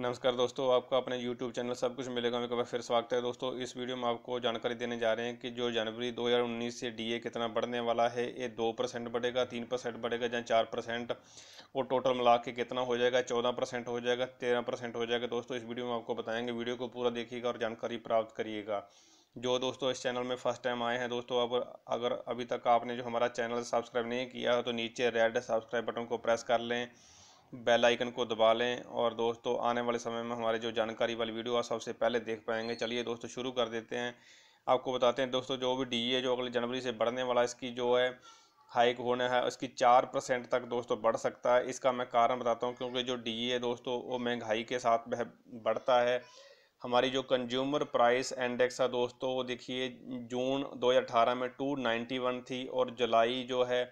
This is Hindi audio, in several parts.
नमस्कार दोस्तों, आपका अपने YouTube चैनल सब कुछ मिलेगा, मेरे को फिर स्वागत है। दोस्तों, इस वीडियो में आपको जानकारी देने जा रहे हैं कि जो जनवरी 2019 से डीए कितना बढ़ने वाला है, ये दो परसेंट बढ़ेगा, तीन परसेंट बढ़ेगा या चार परसेंट और टोटल मिला के कितना हो जाएगा, चौदह परसेंट हो जाएगा, तेरह परसेंट हो जाएगा। दोस्तों, इस वीडियो में आपको बताएँगे, वीडियो को पूरा देखिएगा और जानकारी प्राप्त करिएगा। जो दोस्तों, इस चैनल में फ़र्स्ट टाइम आए हैं, दोस्तों, अब अगर अभी तक आपने जो हमारा चैनल सब्सक्राइब नहीं किया है तो नीचे रेड सब्सक्राइब बटन को प्रेस कर लें। बेल आइकन को दबा लें और दोस्तों, आने वाले समय में हमारे जो जानकारी वाली वीडियो आप सबसे पहले देख पाएँगे। चलिए दोस्तों, शुरू कर देते हैं। आपको बताते हैं दोस्तों, जो भी डी ए जो अगले जनवरी से बढ़ने वाला इसकी जो है हाइक होना है, उसकी चार परसेंट तक दोस्तों बढ़ सकता है। इसका मैं कारण बताता हूँ, क्योंकि जो डी ए दोस्तों, वो महँगाई के साथ बढ़ता है। हमारी जो कंज्यूमर प्राइस इंडेक्स है दोस्तों, वो देखिए, जून 2018 में 291 थी और जुलाई जो है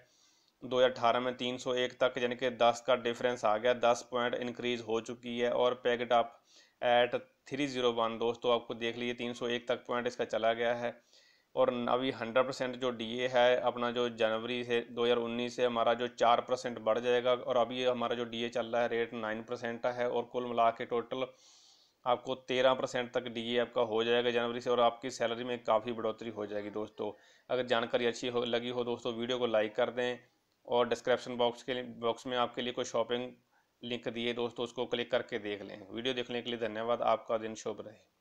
2018 में 301 तक यानी कि 10 का डिफरेंस आ गया। 10 पॉइंट इंक्रीज हो चुकी है और पैकेट आप एट 301 दोस्तों, आपको देख लीजिए 301 तक पॉइंट इसका चला गया है। और अभी 100 परसेंट जो डीए है, अपना जो जनवरी से 2019 से हमारा जो चार परसेंट बढ़ जाएगा और अभी हमारा जो डीए चल रहा है रेट नाइन परसेंट है और कुल मिला के टोटल आपको तेरह परसेंट तक डीए आपका हो जाएगा जनवरी से और आपकी सैलरी में काफ़ी बढ़ोतरी हो जाएगी। दोस्तों, अगर जानकारी अच्छी हो, लगी हो, दोस्तों, वीडियो को लाइक कर दें। और डिस्क्रिप्शन बॉक्स के बॉक्स में आपके लिए कोई शॉपिंग लिंक दिए, दोस्तों, उसको क्लिक करके देख लें। वीडियो देखने के लिए धन्यवाद। आपका दिन शुभ रहे।